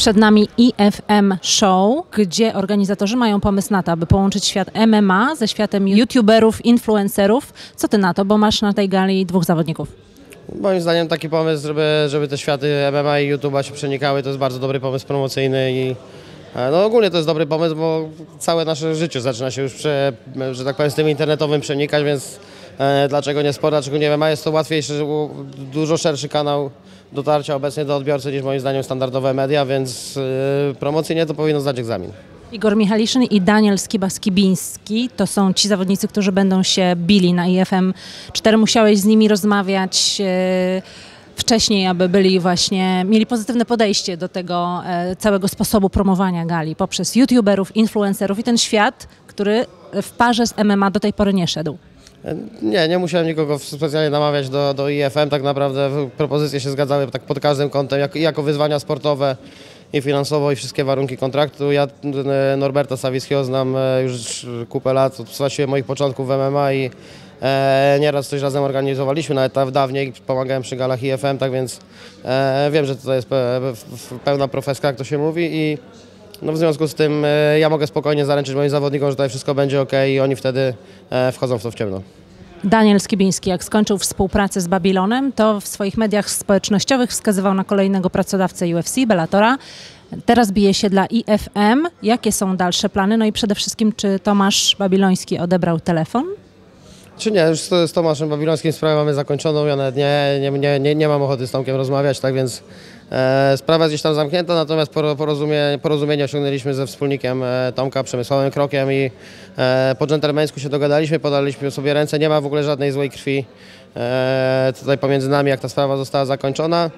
Przed nami IFM Show, gdzie organizatorzy mają pomysł na to, aby połączyć świat MMA ze światem youtuberów, influencerów. Co ty na to, bo masz na tej gali dwóch zawodników? Moim zdaniem taki pomysł, żeby, żeby te światy MMA i YouTube'a się przenikały, to jest bardzo dobry pomysł promocyjny i e, no ogólnie to jest dobry pomysł, bo całe nasze życie zaczyna się już, prze, że tak powiem, z tym internetowym przenikać, więc dlaczego nie sport, dlaczego nie MMA? Jest to łatwiejszy, dużo szerszy kanał dotarcia obecnie do odbiorcy niż moim zdaniem standardowe media, więc e, promocyjnie to powinno zdać egzamin. Igor Michaliszyn i Daniel Skiba-Skibiński to są ci zawodnicy, którzy będą się bili na IFM 4. Musiałeś z nimi rozmawiać e, wcześniej, aby byli właśnie, mieli pozytywne podejście do tego e, całego sposobu promowania gali poprzez youtuberów, influencerów i ten świat, który w parze z MMA do tej pory nie szedł. Nie, nie musiałem nikogo specjalnie namawiać do, do IFM, tak naprawdę propozycje się zgadzały tak pod każdym kątem, jak, jako wyzwania sportowe i finansowo i wszystkie warunki kontraktu. Ja e, Norberta Sawickiego znam e, już kupę lat, od właściwie moich początków w MMA i e, nieraz coś razem organizowaliśmy, nawet tak dawniej pomagałem przy galach IFM, tak więc e, wiem, że to jest pe, pełna profeska, jak to się mówi i no w związku z tym e, ja mogę spokojnie zaręczyć moim zawodnikom, że tutaj wszystko będzie ok i oni wtedy e, wchodzą w to w ciemno. Daniel Skibiński, jak skończył współpracę z Babilonem, to w swoich mediach społecznościowych wskazywał na kolejnego pracodawcę UFC, Bellatora. Teraz bije się dla IFM. Jakie są dalsze plany? No i przede wszystkim, czy Tomasz Babiloński odebrał telefon? Czy nie, już z, z Tomaszem Babilońskim sprawę mamy zakończoną, ja nawet nie, nie, nie, nie, nie mam ochoty z Tomkiem rozmawiać, tak więc e, sprawa jest gdzieś tam zamknięta, natomiast porozumie, porozumienie osiągnęliśmy ze wspólnikiem e, Tomka, Przemysławem Krokiem i e, po dżentelmeńsku się dogadaliśmy, podaliśmy sobie ręce, nie ma w ogóle żadnej złej krwi e, tutaj pomiędzy nami, jak ta sprawa została zakończona.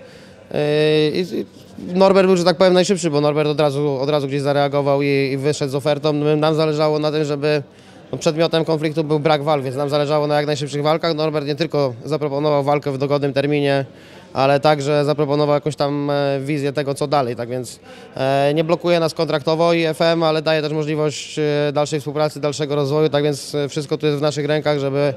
E, i, Norbert był, że tak powiem, najszybszy, bo Norbert od razu, od razu gdzieś zareagował i, i wyszedł z ofertą. Nam zależało na tym, żeby no, przedmiotem konfliktu był brak walk, więc nam zależało na jak najszybszych walkach. Norbert nie tylko zaproponował walkę w dogodnym terminie, ale także zaproponował jakąś tam e, wizję tego, co dalej. Tak więc e, nie blokuje nas kontraktowo i FM, ale daje też możliwość e, dalszej współpracy, dalszego rozwoju. Tak więc wszystko tu jest w naszych rękach, żeby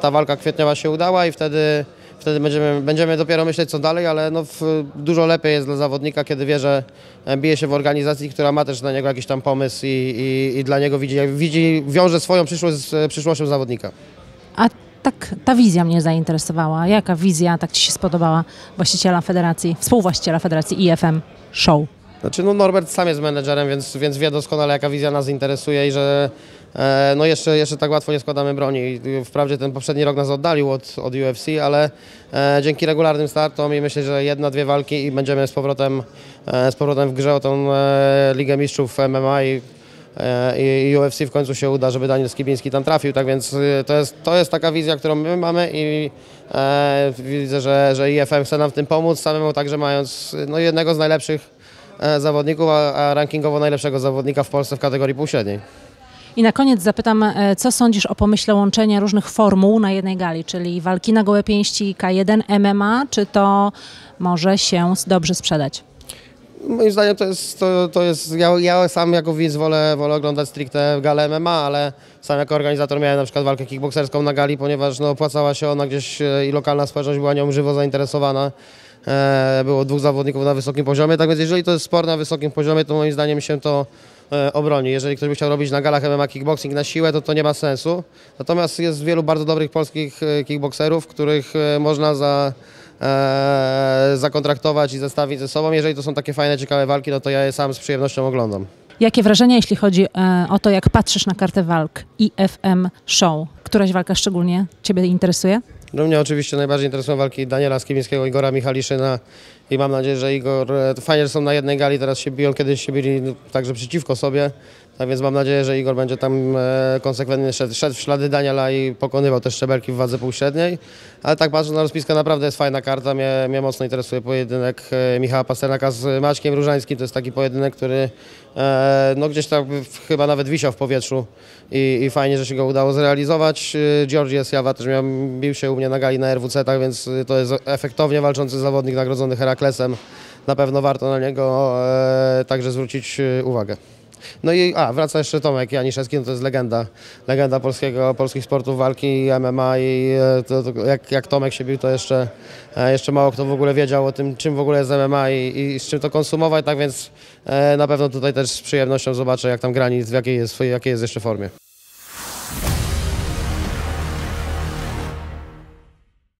ta walka kwietniowa się udała i wtedy wtedy będziemy, będziemy dopiero myśleć co dalej, ale no w, dużo lepiej jest dla zawodnika, kiedy wie, że bije się w organizacji, która ma też dla niego jakiś tam pomysł i, i, i dla niego widzi, widzi, wiąże swoją przyszłość z przyszłością zawodnika. A tak ta wizja mnie zainteresowała. Jaka wizja tak Ci się spodobała właściciela federacji, współwłaściciela federacji IFM Show? Znaczy, no Norbert sam jest menedżerem, więc, więc wie doskonale, jaka wizja nas interesuje i że e, no jeszcze, jeszcze tak łatwo nie składamy broni. Wprawdzie ten poprzedni rok nas oddalił od, od UFC, ale e, dzięki regularnym startom i myślę, że jedna, dwie walki i będziemy z powrotem, e, z powrotem w grze o tą e, Ligę Mistrzów MMA i e, i UFC w końcu się uda, żeby Daniel Skibiński tam trafił, tak więc e, to jest, to jest taka wizja, którą my mamy i widzę, że, że IFM chce nam w tym pomóc, samemu także mając no, jednego z najlepszych zawodników, a rankingowo najlepszego zawodnika w Polsce w kategorii półśredniej. I na koniec zapytam, e, co sądzisz o pomyśle łączenia różnych formuł na jednej gali, czyli walki na gołe pięści K1 MMA, czy to może się dobrze sprzedać? Moim zdaniem to jest, to, to jest ja, ja sam jako widz wolę, wolę oglądać stricte galę MMA, ale sam jako organizator miałem na przykład walkę kickbokserską na gali, ponieważ no, opłacała się ona gdzieś e, i lokalna społeczność była nią żywo zainteresowana. E, było dwóch zawodników na wysokim poziomie, tak więc jeżeli to jest sport na wysokim poziomie, to moim zdaniem się to e, obroni. Jeżeli ktoś by chciał robić na galach MMA kickboxing na siłę, to to nie ma sensu. Natomiast jest wielu bardzo dobrych polskich e, kickboxerów, których można za, zakontraktować i zestawić ze sobą. Jeżeli to są takie fajne, ciekawe walki, no to ja je sam z przyjemnością oglądam. Jakie wrażenia, jeśli chodzi o to, jak patrzysz na kartę walk IFM Show? Któraś walka szczególnie Ciebie interesuje? No mnie oczywiście najbardziej interesują walki Daniela Skimińskiego, Igora Michaliszyna i mam nadzieję, że Igor, e, fajnie, że są na jednej gali, teraz się biją, kiedyś się bili także przeciwko sobie, tak więc mam nadzieję, że Igor będzie tam e, konsekwentnie szedł, szedł w ślady Daniela i pokonywał te szczebelki w wadze półśredniej, ale tak patrząc na rozpiskę, naprawdę jest fajna karta, mnie, mnie mocno interesuje pojedynek e, Michała Pasternaka z Maćkiem Różańskim, to jest taki pojedynek, który no gdzieś tam chyba nawet wisiał w powietrzu i, i fajnie, że się go udało zrealizować. Georgi Jawa też miał, bił się u mnie na gali na RWC, tak więc to jest efektownie walczący zawodnik nagrodzony Heraklesem. Na pewno warto na niego e, także zwrócić uwagę. No i a, wraca jeszcze Tomek Janiszewski, no to jest legenda, legenda polskiego, polskich sportów walki, MMA i e, to, to, jak, jak Tomek się bił, to jeszcze, e, jeszcze mało kto w ogóle wiedział o tym, czym w ogóle jest MMA i, i z czym to konsumować, tak więc e, na pewno tutaj też z przyjemnością zobaczę, jak tam granic, w jakiej jest, w jakiej jest jeszcze formie.